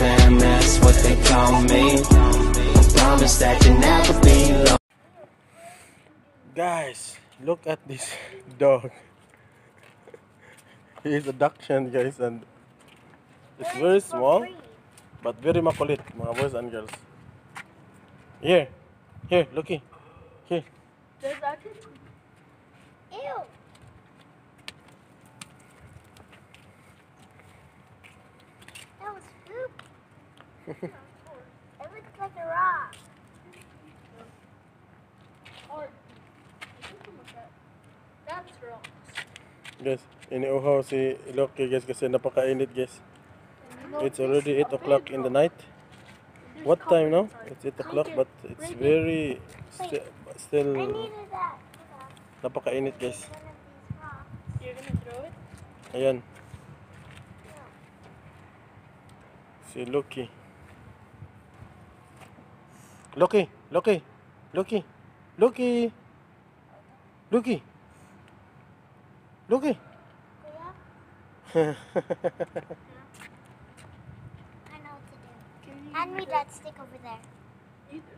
fam, that's what they call me. I promise that you'll never be alone. Guys, look at this dog. He is a Dachshund, guys, and it's very small, but very makulit, mga boys and girls. Here, here, looky, here. There's actually Ew. It looks like a rock. hard. That's wrong. Guys, iniuhaw si Loki, guys, kasi napakainit, guys. It's already 8 o'clock in the night. What time now? It's 8 o'clock, but it's very sti- still napakainit, guys. Rocks. You're gonna throw it? Ayan. Si Loki. Loki, Loki, Loki, Loki, Loki, Loki. Yeah? I know what to do. Can you Hand me that stick over there. Either.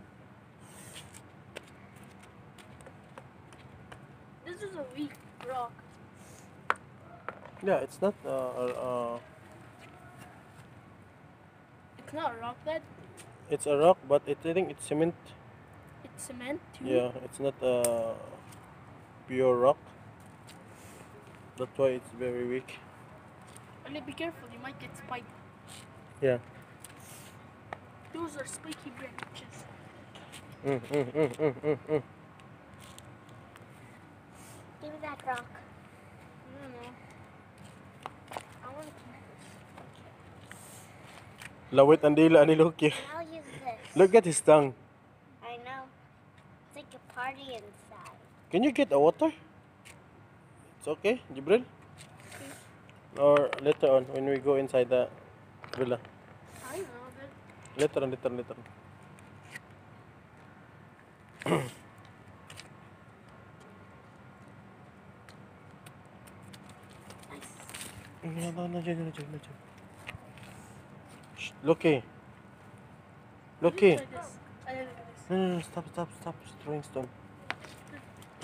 This is a weak rock. yeah, it's not. Uh, uh, uh, It's not rock that it's a rock, but it, I think it's cement. it's cement too. Yeah, it's not a pure rock. That's why it's very weak. Only be careful, you might get spiked. Yeah. Those are spiky branches. Mm, mm, mm, mm, mm, mm. Give me that rock. I don't know. I want to keep this. Lawit ang dila ni Loki. I'll use this. Look at his tongue. I know. It's like a party inside. Can you get a water? It's okay, Jibril? Or later on when we go inside the villa. I know that. Later on, later on, later on. No, no, no, dyan, dyan, dyan, dyan. Shh, Loki. Loki. Try this. I didn't do this. No, no, no, stop, stop, stop throwing stone.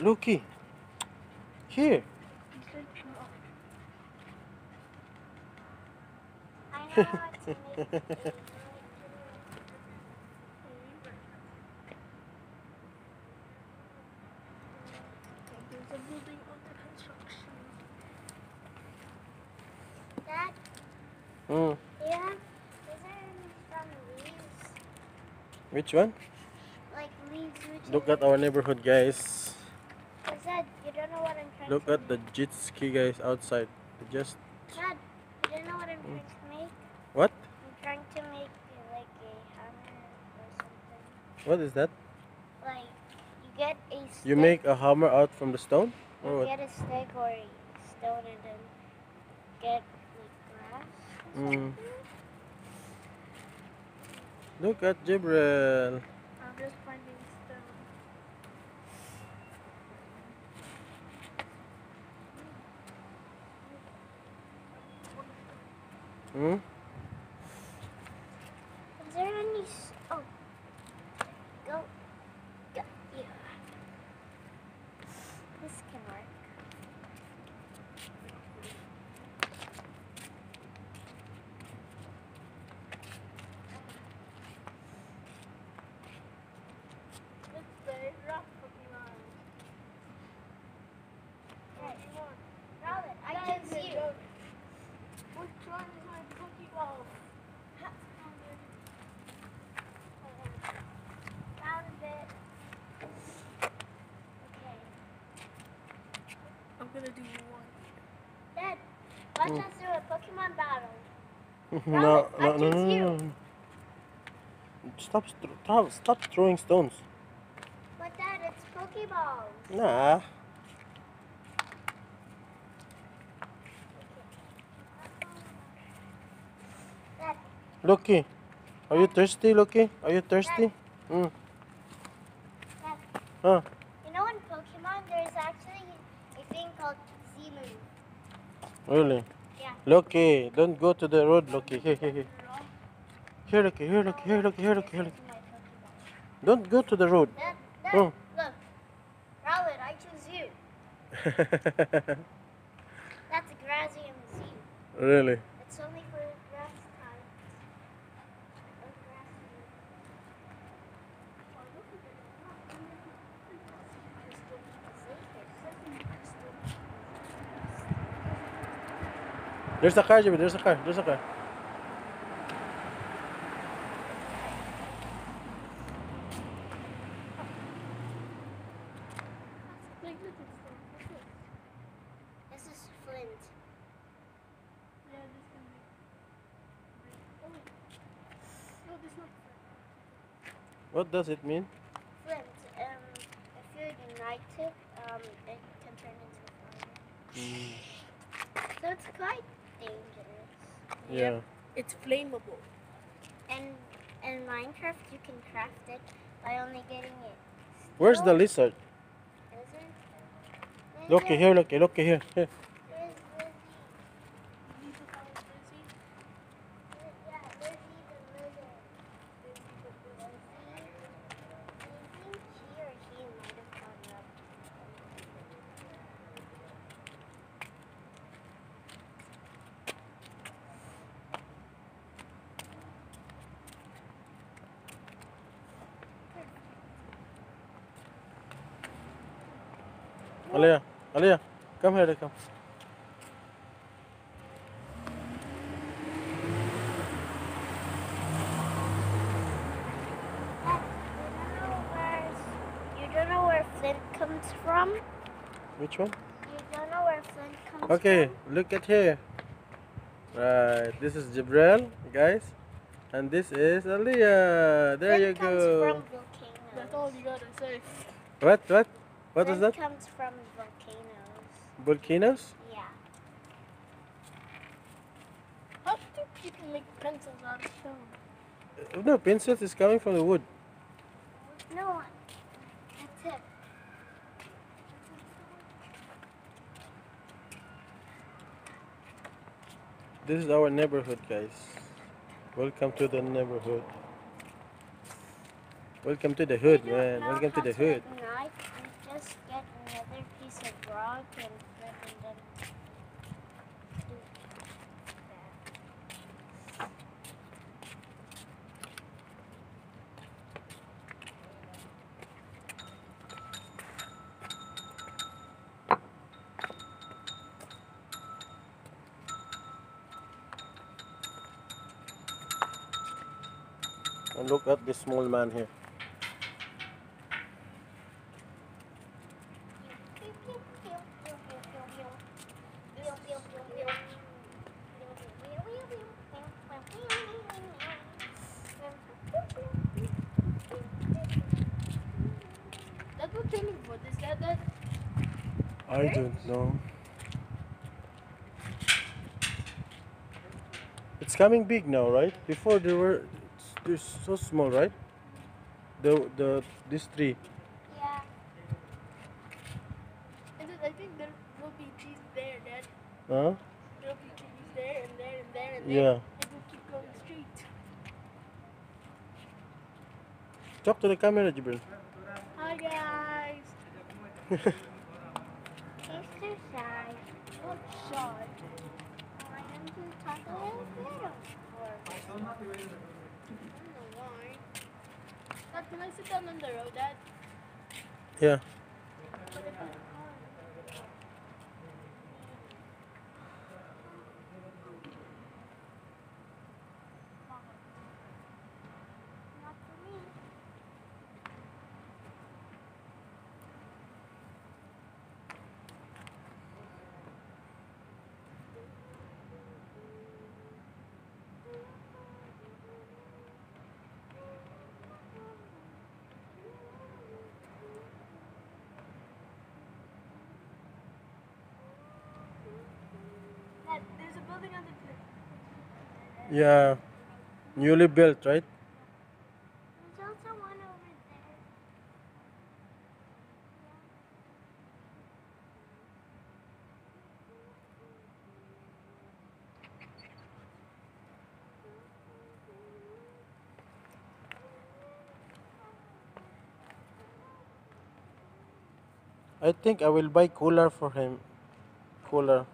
Loki. Here. It's like too up. I know how to make it. There's a building under construction. Dad, Hmm. yeah? Is there any strong leaves? Which one? Like leaves Look at our neighborhood, guys. That, you don't know what I'm trying Look at the jet ski guys outside. Just Dad, you don't know what I'm trying to make? what? I'm trying to make like a hammer or something. What is that? Like, you get a stick. You make a hammer out from the stone? You Or what? get a stick or a stone and then get like grass. or Mm. something. Look at Jibril. I'm just finding stone. Hmm? Is there any? s- Oh, go, go. Yeah. This can work. It's the rock Pokemon. Right. Robin, I That can is see a you. joke. Which one is my Pokeball? Found it. Okay. I'm gonna do one. Dad, watch us do a Pokemon battle. no, I no, no, no, choose no, you. Stop, stop, stop throwing stones. But Dad, it's Pokeballs. Nah. Dad, Loki, are you thirsty, Loki? Are you thirsty? Mm. Dad, Huh? you know in Pokemon there's actually a thing called Z-Move. Really? Yeah. Loki, don't go to the road, Loki. Here, look, here, look, here, look, here, look, here, look. This is my Pokeball. Don't go to the road. That, that, Oh. Look. Rowlet, I choose you. That's a Grassium Z. really? It's only for grass types. Oh, grass There's a car, Jimmy. There's a car. There's a car. Like, look, it's the- what's this? This is Flint. Yeah, this can be. Oh. No, this not. What does it mean? Flint. Um, if you ignite it, um, it can turn into fire. So it's quite dangerous. Yeah. It's flammable. And in Minecraft, you can craft it by only getting it. Where's the stone. lizard? Is it? Look here, look, look here. here. Where's Lizzie? You need to follow Lizzie. Yeah, Lizzie the lizard. Lizzie. I think she or he might have gone up. Aliyah, Aliyah, come here, come. Dad, you don't know where you don't know where Flint comes from. Which one? You don't know where Flint comes from. Okay, from. look at here. Right, this is Jibril, guys. And this is Aliyah. There Flint you comes go. from volcanoes. That's all you gotta say. What, what? What is Flint that? comes from volcanoes. Volcanoes? Yeah. How do people make pencils out of stone? Uh, No, pencils is coming from the wood. No, that's it. This is our neighborhood, guys. Welcome to the neighborhood. Welcome to the hood, man. Welcome to the hood. Ignite, you just get piece rock and flip and then do that. And look at this small man here. That's what turning wood is that that? I don't know. It's coming big now, right? Before they were they're so small, right? The the this tree. Yeah, And then I think there will be trees there, Dad. Huh? There will be trees there and there and there and. Yeah. It will keep going straight. Talk to the camera, Jibril. Hi guys. too shy. I him to talk a little bit more. I don't know why. Dad, can I sit down on the road, Dad? Yeah. Yeah, newly built, right? I think I will buy cooler for him. Cooler.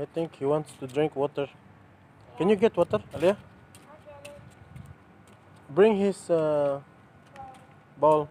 I think he wants to drink water. Yeah. Can you get water, Aliyah? Bring his uh, bowl.